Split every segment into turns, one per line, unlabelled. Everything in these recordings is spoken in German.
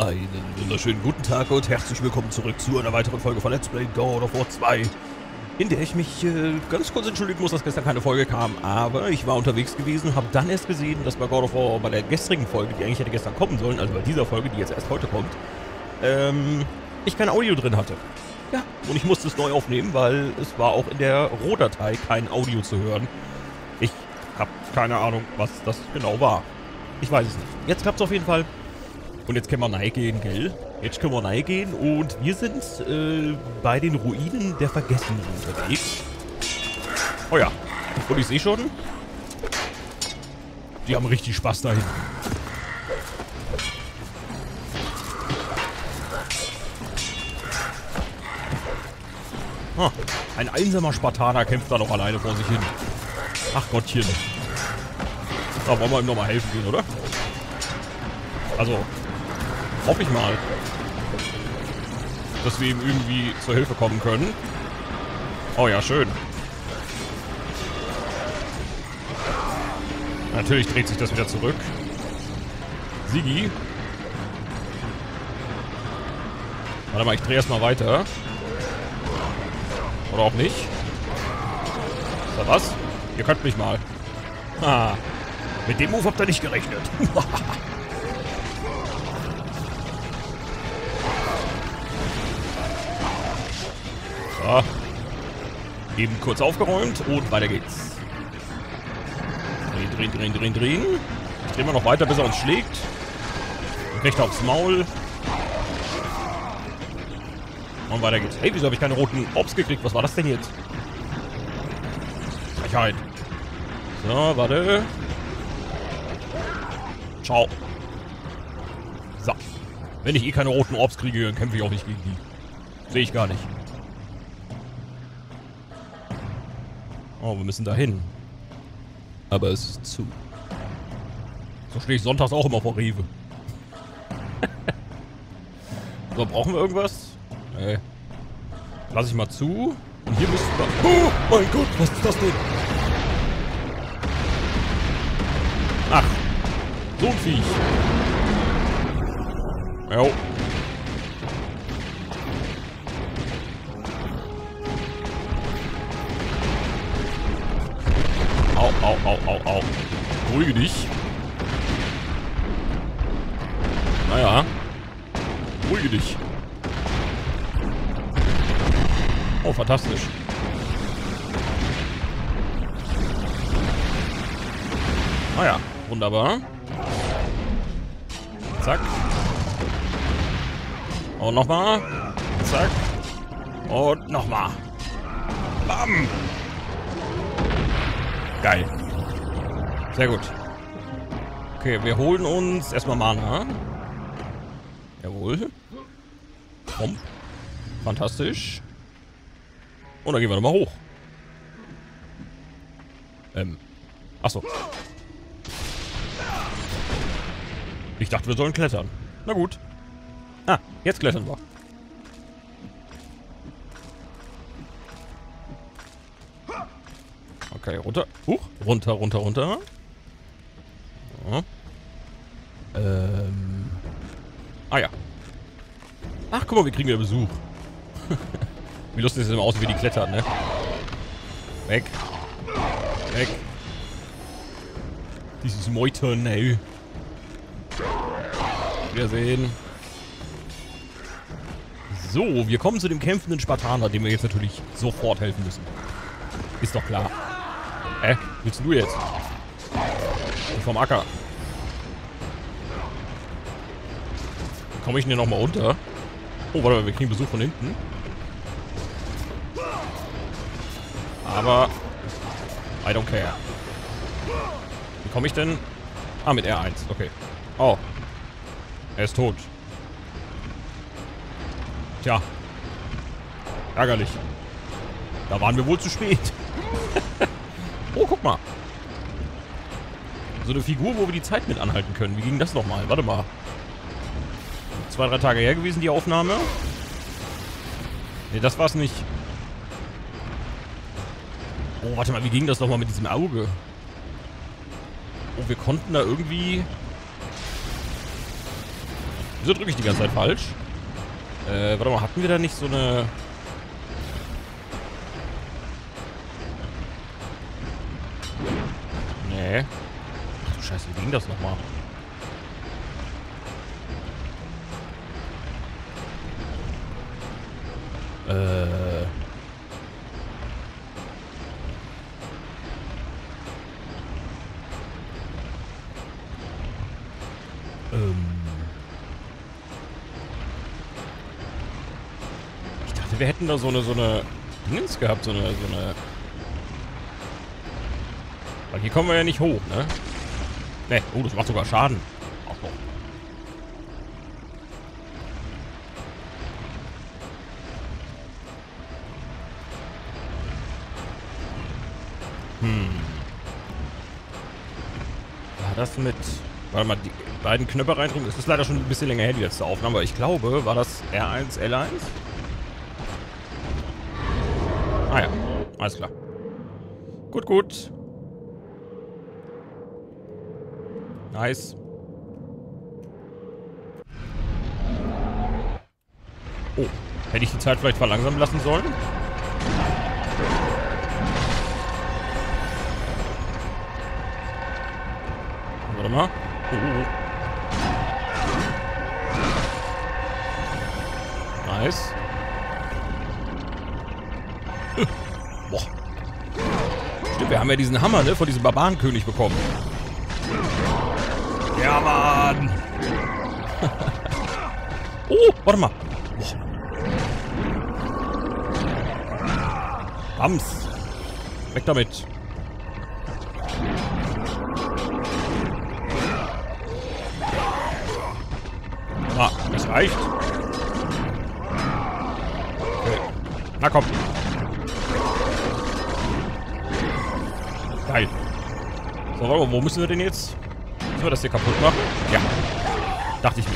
Einen wunderschönen guten Tag und herzlich willkommen zurück zu einer weiteren Folge von Let's Play God of War 2. In der ich mich äh, ganz kurz entschuldigen muss, dass gestern keine Folge kam, aber ich war unterwegs gewesen, habe dann erst gesehen, dass bei God of War, bei der gestrigen Folge, die eigentlich hätte gestern kommen sollen, also bei dieser Folge, die jetzt erst heute kommt, ähm, ich kein Audio drin hatte. Ja, und ich musste es neu aufnehmen, weil es war auch in der Rohdatei kein Audio zu hören. Ich habe keine Ahnung, was das genau war. Ich weiß es nicht. Jetzt klappt es auf jeden Fall. Und jetzt können wir reingehen, gell? Jetzt können wir reingehen und wir sind äh, bei den Ruinen der Vergessenen unterwegs. Oh ja. Und ich sehe schon, die haben richtig Spaß dahin. Ah, ein einsamer Spartaner kämpft da noch alleine vor sich hin. Ach Gottchen. Da wollen wir ihm nochmal helfen gehen, oder? Also, hoffe ich mal, dass wir ihm irgendwie zur Hilfe kommen können. Oh ja, schön. Natürlich dreht sich das wieder zurück. Sigi. Warte mal, ich drehe erstmal weiter. Oder auch nicht. Ist da was? Ihr könnt mich mal. Ah, mit dem Move habt ihr nicht gerechnet. so. Eben kurz aufgeräumt und weiter geht's. Drehen, drehen, drehen, drehen, drehen. Jetzt drehen wir noch weiter, bis er uns schlägt. Kriegt aufs Maul. Und weiter geht's. Hey, wieso habe ich keine roten Orbs gekriegt? Was war das denn jetzt? Frechheit. So, warte. Ciao. So. Wenn ich eh keine roten Orbs kriege, dann kämpfe ich auch nicht gegen die. Sehe ich gar nicht. Oh, wir müssen da hin. Aber es ist zu. So stehe ich sonntags auch immer vor Rewe. so, brauchen wir irgendwas? Nee. Lass ich mal zu. Und hier müssen wir... Oh mein Gott, was ist das denn? Ach. So ein Viech. Jo. Au, au, au, au, au. Beruhige dich. Naja. Beruhige dich. Oh, fantastisch. Ah ja, wunderbar. Zack. Und nochmal. Zack. Und nochmal. Bam. Geil. Sehr gut. Okay, wir holen uns erstmal Mana. Jawohl. Komm. Fantastisch. Und dann gehen wir nochmal hoch. Ähm. Achso. Ich dachte, wir sollen klettern. Na gut. Ah, jetzt klettern wir. Okay, runter. Huch. Runter, runter, runter. So. Ähm. Ah ja. Ach, guck mal, wir kriegen ja Besuch. Wie lustig es immer aus, wie die klettern, ne? Weg. Weg. Dieses Meutern, ey. Wiedersehen. So, wir kommen zu dem kämpfenden Spartaner, dem wir jetzt natürlich sofort helfen müssen. Ist doch klar. Hä? Willst du jetzt? Ich vom Acker. Komme ich denn hier nochmal unter? Oh, warte mal, wir kriegen Besuch von hinten. Aber I don't care. Wie komme ich denn? Ah, mit R1. Okay. Oh. Er ist tot. Tja. Ärgerlich. Da waren wir wohl zu spät. Guck mal. So eine Figur, wo wir die Zeit mit anhalten können. Wie ging das nochmal? Warte mal. Zwei, drei Tage her gewesen, die Aufnahme. Ne, das war's nicht. Oh, warte mal, wie ging das nochmal mit diesem Auge? Oh, wir konnten da irgendwie... Wieso drücke ich die ganze Zeit falsch? Äh, warte mal, hatten wir da nicht so eine... Nee. Ach du Scheiße, wie ging das nochmal? Äh... Ähm... Ich dachte, wir hätten da so eine, so eine Dingens gehabt, so eine, so eine... Weil hier kommen wir ja nicht hoch, ne? Ne, oh, das macht sogar Schaden. Ach doch. Hm. War das mit... Warte mal, die beiden Knöpfe reindrücken. Es ist leider schon ein bisschen länger her, die letzte Aufnahme. Aber ich glaube, war das R1, L1? Ah ja, alles klar. Gut, gut. Nice. Oh, hätte ich die Zeit vielleicht verlangsamen lassen sollen? Warte mal. Oh, oh, oh. Nice. Boah. Stimmt, wir haben ja diesen Hammer, ne, von diesem Barbarenkönig bekommen. Ja, Mann. oh, warte mal. Bams. Weg damit. Ah, das reicht. Okay. Na komm. Geil. So, wo müssen wir denn jetzt? Müssen wir das hier kaputt machen? Ja. Dachte ich mir.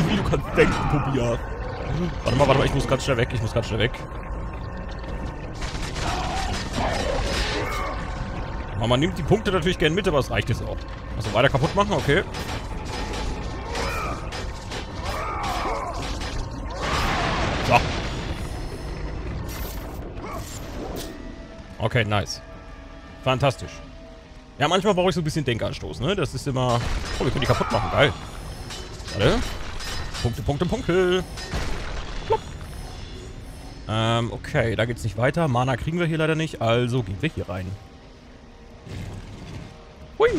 Wie du kannst denken, Tobias. Warte mal, warte mal, ich muss ganz schnell weg. Ich muss ganz schnell weg. Aber man nimmt die Punkte natürlich gerne mit, aber es reicht jetzt auch. Also weiter kaputt machen, okay. So. Okay, nice. Fantastisch. Ja, manchmal brauche ich so ein bisschen Denkanstoß, ne? Das ist immer... Oh, wir können die kaputt machen. Geil. Warte. Punkte, Punkte, Punkte. Plopp. Ähm, okay. Da geht's nicht weiter. Mana kriegen wir hier leider nicht. Also gehen wir hier rein. Hui.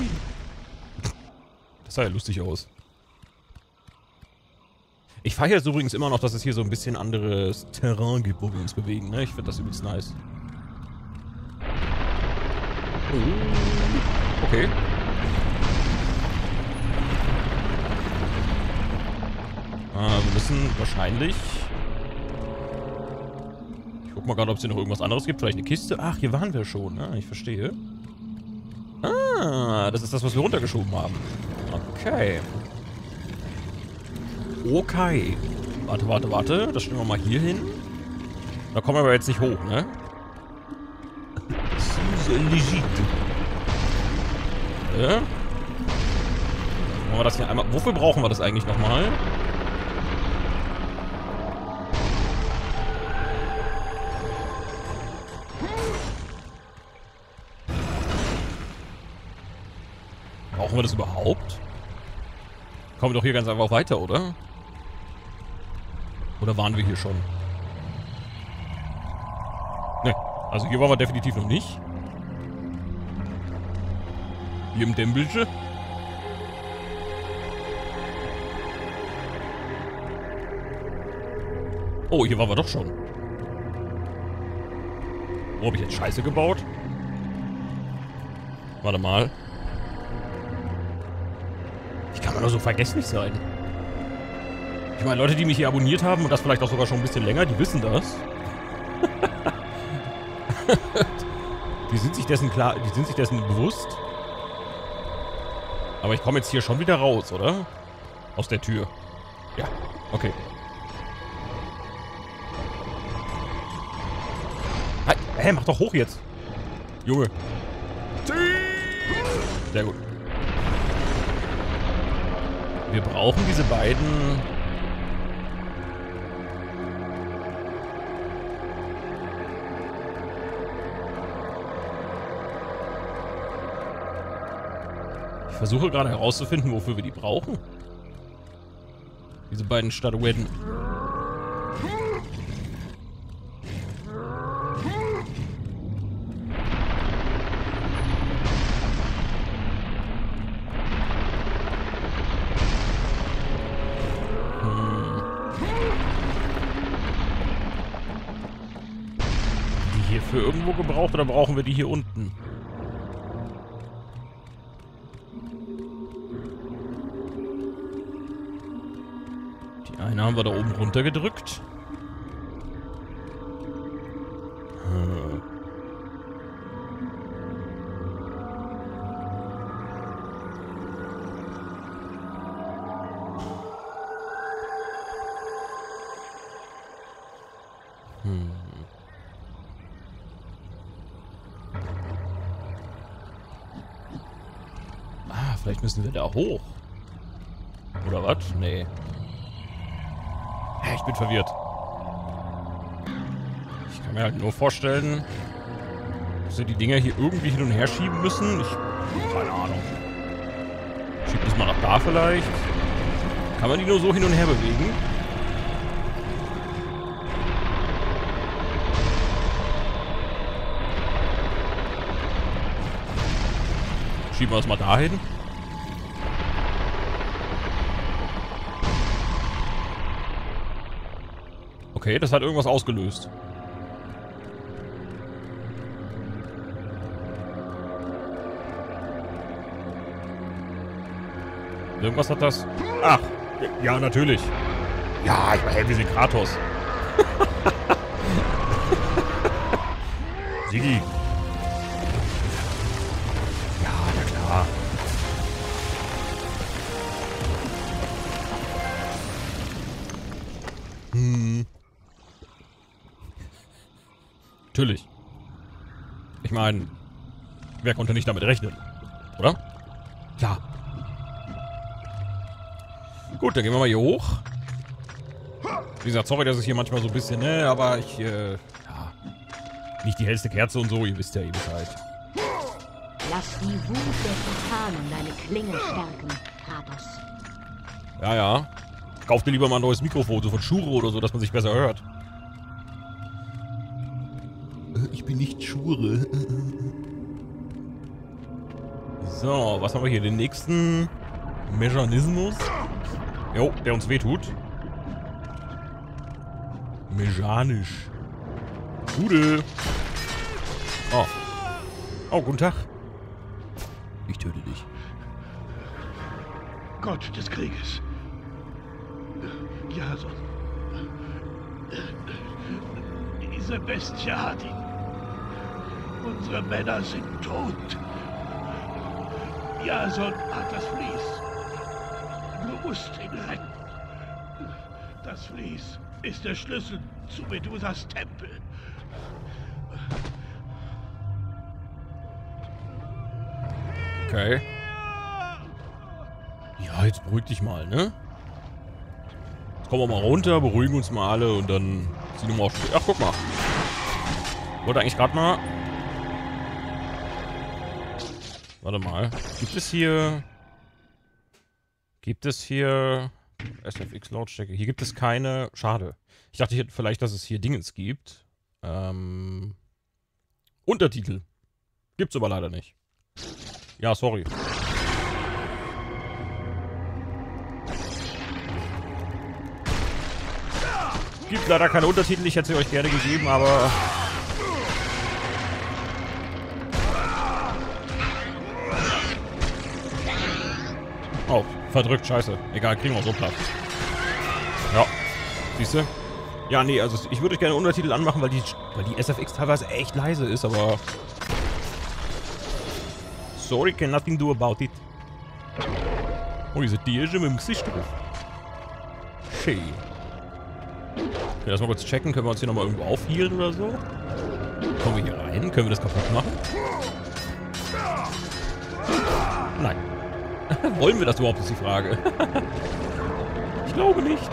Das sah ja lustig aus. Ich feiere jetzt übrigens immer noch, dass es hier so ein bisschen anderes Terrain gibt, wo wir uns bewegen, ne? Ich finde das übelst nice. Okay. Äh, wir müssen wahrscheinlich... Ich guck mal gerade, ob es hier noch irgendwas anderes gibt. Vielleicht eine Kiste? Ach, hier waren wir schon, ne? Ich verstehe. Ah, das ist das, was wir runtergeschoben haben. Okay. Okay. Warte, warte, warte. Das stellen wir mal hier hin. Da kommen wir aber jetzt nicht hoch, ne? legit. Ja? Machen wir das hier einmal... Wofür brauchen wir das eigentlich nochmal? Brauchen wir das überhaupt? Kommen wir doch hier ganz einfach weiter, oder? Oder waren wir hier schon? Ne, also hier waren wir definitiv noch nicht. Im Dämbelche. Oh, hier waren wir doch schon. Wo habe ich jetzt Scheiße gebaut? Warte mal. Ich kann man doch so vergesslich sein. Ich meine, Leute, die mich hier abonniert haben und das vielleicht auch sogar schon ein bisschen länger, die wissen das. die sind sich dessen klar, die sind sich dessen bewusst. Aber ich komme jetzt hier schon wieder raus, oder? Aus der Tür. Ja, okay. Hä, hey, mach doch hoch jetzt. Junge. Sehr gut. Wir brauchen diese beiden... versuche gerade herauszufinden, wofür wir die brauchen. Diese beiden Statuetten. für irgendwo gebraucht oder brauchen wir die hier unten? Eine haben wir da oben runtergedrückt. Hm. Hm. Vielleicht müssen wir da hoch. Oder was? Nee. Bin verwirrt. Ich kann mir halt nur vorstellen, dass wir die Dinger hier irgendwie hin und her schieben müssen. Ich... Keine Ahnung. Schieb das mal nach da vielleicht. Kann man die nur so hin und her bewegen? Schieben wir das mal dahin. Okay, das hat irgendwas ausgelöst. Irgendwas hat das... Ach, ja, natürlich. Ja, ich war hell, wir sind Kratos. Sigi, wer konnte nicht damit rechnen? Oder? Klar. Gut, dann gehen wir mal hier hoch. Wie gesagt, sorry, dass es hier manchmal so ein bisschen, ne, aber ich, äh, ja, nicht die hellste Kerze und so, ihr wisst ja eh Bescheid.
Lass die Wut der Titanen deine Klinge stärken, Kratos.
Ja, ja. Kauf dir lieber mal ein neues Mikrofon, so von Shure oder so, dass man sich besser hört. bin nicht Schure. So, was haben wir hier? Den nächsten Mechanismus. Jo, der uns wehtut. Mechanisch. Gute. Oh. Oh, guten Tag. Ich töte dich.
Gott des Krieges. Ja, so. Diese Bestie hat ihn Unsere Männer sind tot. Jason hat das Vlies. Du musst ihn retten. Das Vlies ist der Schlüssel zu Medusas Tempel.
Okay. Ja, jetzt beruhig dich mal, ne? Jetzt kommen wir mal runter, beruhigen uns mal alle und dann ziehen wir auch... Ach, guck mal. Wollte eigentlich gerade mal Warte mal. Gibt es hier... Gibt es hier... SFX Lautstärke. Hier gibt es keine... Schade. Ich dachte vielleicht, dass es hier Dingens gibt. Ähm... Untertitel. Gibt's aber leider nicht. Ja, sorry. Gibt leider keine Untertitel. Ich hätte sie euch gerne gegeben, aber Oh, verdrückt, scheiße. Egal, kriegen wir so Platz. Ja. Siehst du? Ja, nee, also ich würde gerne Untertitel anmachen, weil die, weil die SFX teilweise echt leise ist, aber... Sorry, can nothing do about it. Oh, diese Tierchen mit dem Gesicht drauf. Schön. Okay, lass mal kurz checken. Können wir uns hier nochmal irgendwo aufhielen oder so? Kommen wir hier rein? Können wir das kaputt machen? Wollen wir das überhaupt, ist die Frage. ich glaube nicht.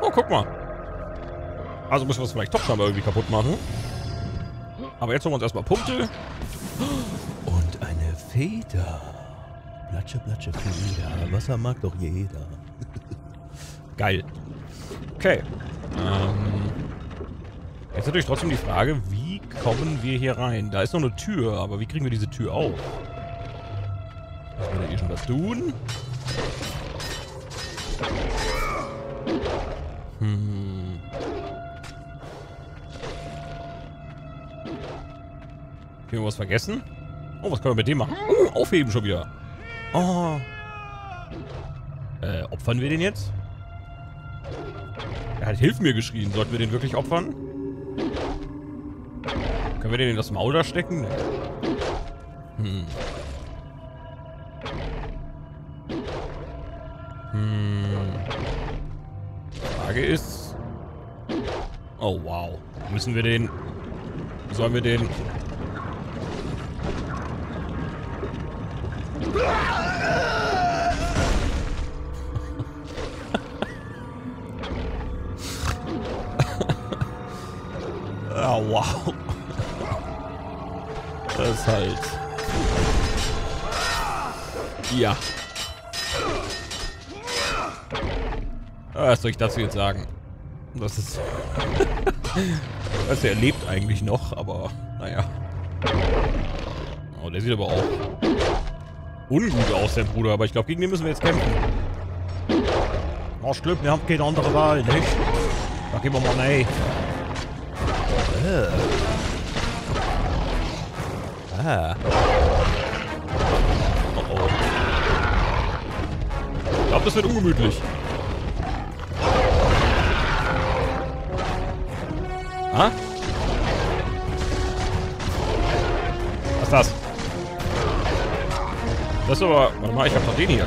Oh, guck mal. Also müssen wir es vielleicht doch schon mal irgendwie kaputt machen. Aber jetzt holen wir uns erstmal Punkte. Und eine Feder. Platsche, Platsche, Feder. Wasser mag doch jeder. Geil. Okay. Ähm, jetzt natürlich trotzdem die Frage, wie kommen wir hier rein? Da ist noch eine Tür, aber wie kriegen wir diese Tür auf? Was tun? Hm. Wir was vergessen? Oh, was können wir mit dem machen? Oh, aufheben schon wieder. Oh. Äh, opfern wir den jetzt? Er hat Hilf mir geschrien. Sollten wir den wirklich opfern? Können wir den in das Maul da stecken? Hm. Hm. Frage ist... Oh, wow. Müssen wir den... Sollen wir den... Ah, wow. Das ist halt... Ja. Was soll ich dazu jetzt sagen? Das ist... also er lebt eigentlich noch, aber naja. Oh, der sieht aber auch ungut aus, der Bruder. Aber ich glaube, gegen den müssen wir jetzt kämpfen. Oh, stimmt, wir haben keine andere Wahl, nicht? Da gehen wir mal nein. Äh. Ah. Oh oh. Ich glaube, das wird ungemütlich. Ah? Was ist das? Das ist aber... Warte mal, ich hab doch den hier.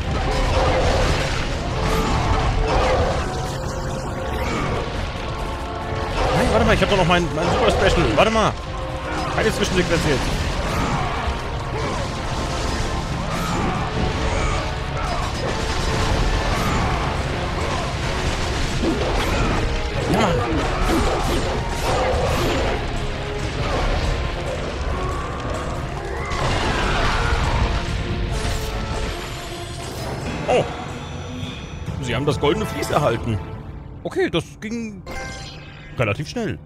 Nein, warte mal, ich hab doch noch mein, mein Super Special. Warte mal. Keine Zwischensequenz jetzt. Das goldene Vlies erhalten. Okay, das ging relativ schnell.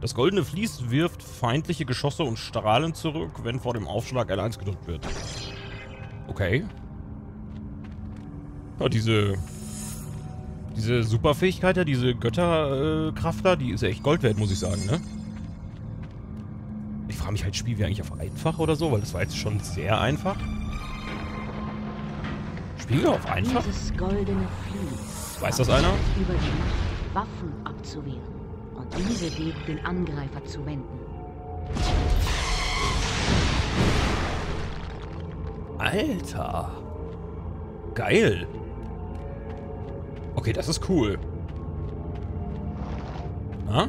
Das goldene Vlies wirft feindliche Geschosse und Strahlen zurück, wenn vor dem Aufschlag L1 gedrückt wird. Okay. Ja, diese... Diese Superfähigkeit, ja, diese Götterkraft da, die ist ja echt Gold wert, muss ich sagen, ne? Ich frage mich halt, spielen wir eigentlich auf einfach oder so? Weil das war jetzt schon sehr einfach. Spielen wir auf einfach? Weiß das einer?
über die Macht, Waffen abzuwehren und diese gegen den Angreifer zu wenden.
Alter. Geil. Okay, das ist cool. Na?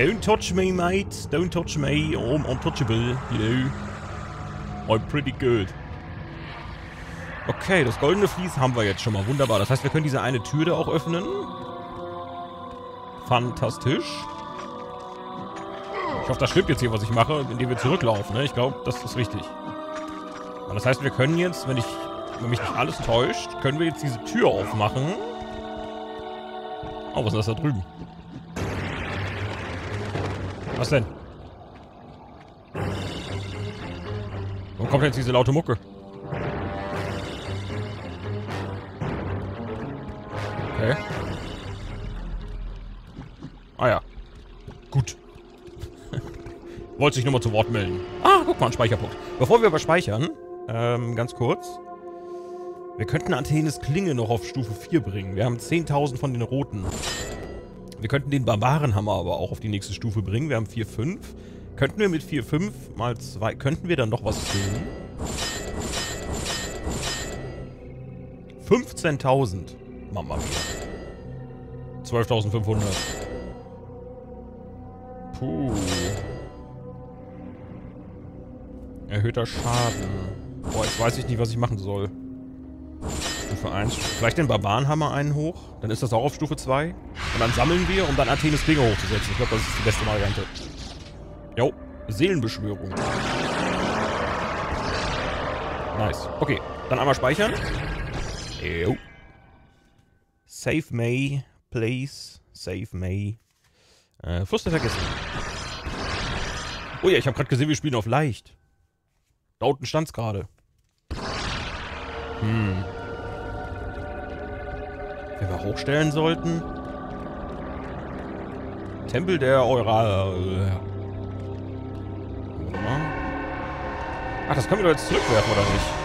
Don't touch me, mate. Don't touch me. I'm untouchable, you know. I'm pretty good. Okay, das goldene Vlies haben wir jetzt schon mal. Wunderbar. Das heißt, wir können diese eine Tür da auch öffnen. Fantastisch. Ich hoffe, das stimmt jetzt hier, was ich mache, indem wir zurücklaufen. Ne? Ich glaube, das ist richtig. Und das heißt, wir können jetzt, wenn ich, wenn mich nicht alles täuscht, können wir jetzt diese Tür aufmachen. Oh, was ist das da drüben? Was denn? Warum kommt jetzt diese laute Mucke? Okay. Ah ja. Gut. Wollte sich nur mal zu Wort melden. Ah, guck mal, ein Speicherpunkt. Bevor wir aber speichern, ähm, ganz kurz. Wir könnten Athenes Klinge noch auf Stufe 4 bringen. Wir haben 10.000 von den roten. Wir könnten den Barbarenhammer aber auch auf die nächste Stufe bringen. Wir haben 4,5. Könnten wir mit 4,5 mal 2... Könnten wir dann noch was tun? 15.000. Mama mia. 12.500. Puh. Erhöhter Schaden. Boah, jetzt weiß ich nicht, was ich machen soll. Stufe 1. Vielleicht den Barbarenhammer einen hoch. Dann ist das auch auf Stufe 2. Und dann sammeln wir, um dann Athenes Klinge hochzusetzen. Ich glaube, das ist die beste Variante. Jo. Seelenbeschwörung. Nice. Okay. Dann einmal speichern. Jo. Save May. Place. Save May. Äh, Fuster vergessen. Oh ja, ich habe gerade gesehen, wir spielen auf leicht. Da unten stand's gerade. Hm. Wenn wir hochstellen sollten? Tempel der Eura... Ach, das können wir doch jetzt zurückwerfen, oder nicht?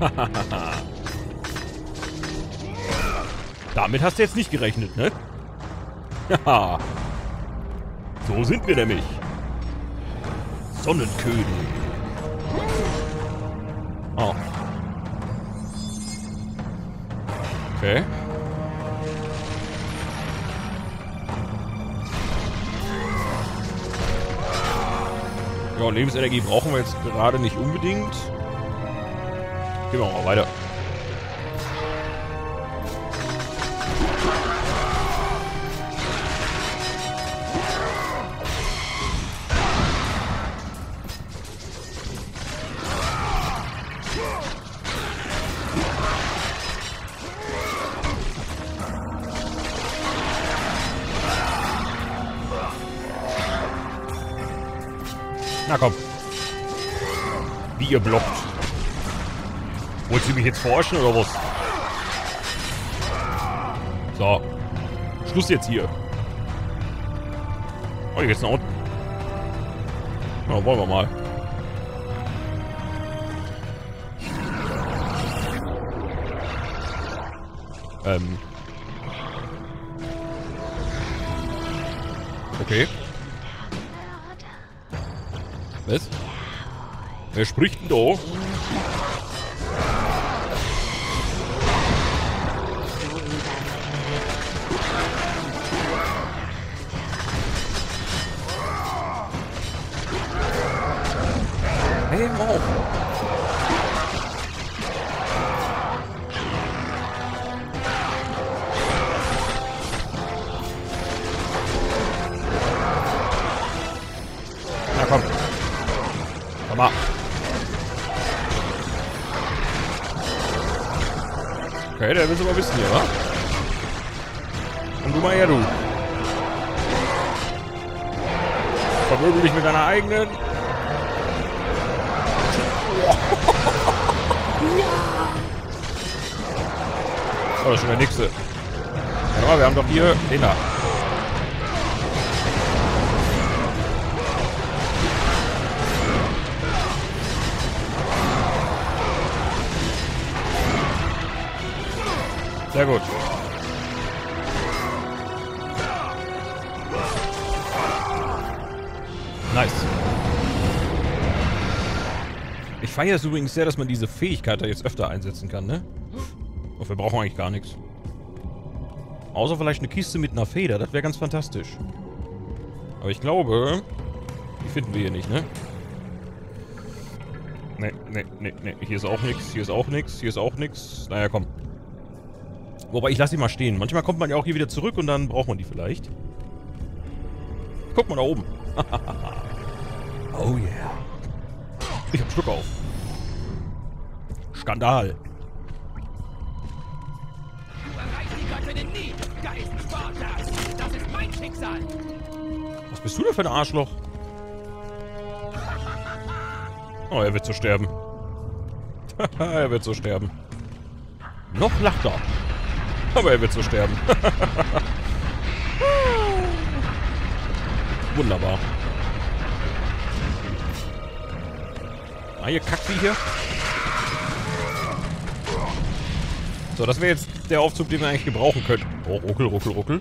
Damit hast du jetzt nicht gerechnet, ne? Haha. so sind wir nämlich. Sonnenkönig. Oh. Okay. Ja, Lebensenergie brauchen wir jetzt gerade nicht unbedingt. Gehen wir mal weiter. Wie ihr blockt. Wollt ihr mich jetzt verarschen oder was? So. Schluss jetzt hier. Oh, jetzt nach unten. Na, wollen wir mal. Ähm. Okay. Was? Wer spricht denn da? Hey, Mo. Na komm. Komm mal. Okay, der will aber wissen hier, wa? Und du mal her, du. Vermöbel dich mit deiner eigenen. Oh, das ist schon der nächste. Ja, wir haben doch hier den da. Sehr gut. Nice. Ich feiere es übrigens sehr, dass man diese Fähigkeit da jetzt öfter einsetzen kann, ne? Und wir brauchen eigentlich gar nichts. Außer vielleicht eine Kiste mit einer Feder, das wäre ganz fantastisch. Aber ich glaube, die finden wir hier nicht, ne? Ne, ne, ne, ne. Hier ist auch nichts, hier ist auch nichts, hier ist auch nichts. Naja, komm. Wobei, ich lasse sie mal stehen. Manchmal kommt man ja auch hier wieder zurück und dann braucht man die vielleicht. Guck mal da oben. oh yeah. Ich hab Stück auf. Skandal.
Die.
Was bist du denn für ein Arschloch? Oh, er wird so sterben. er wird so sterben. Noch lacht er. Aber er wird so sterben. Wunderbar. Ah, ihr Kackvieh hier. So, das wäre jetzt der Aufzug, den wir eigentlich gebrauchen könnten. Oh, ruckel, ruckel, ruckel.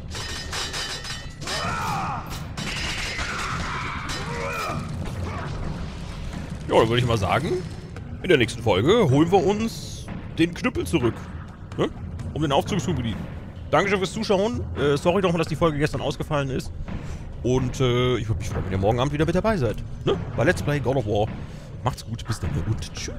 Ja, dann würde ich mal sagen, in der nächsten Folge holen wir uns den Knüppel zurück. Ne? Um den Aufzug zu bedienen. Dankeschön fürs Zuschauen. Äh, sorry nochmal, dass die Folge gestern ausgefallen ist. Und äh, ich würde mich freuen, wenn ihr morgen Abend wieder mit dabei seid. Ne? Bei Let's Play God of War. Macht's gut, bis dann und tschüss.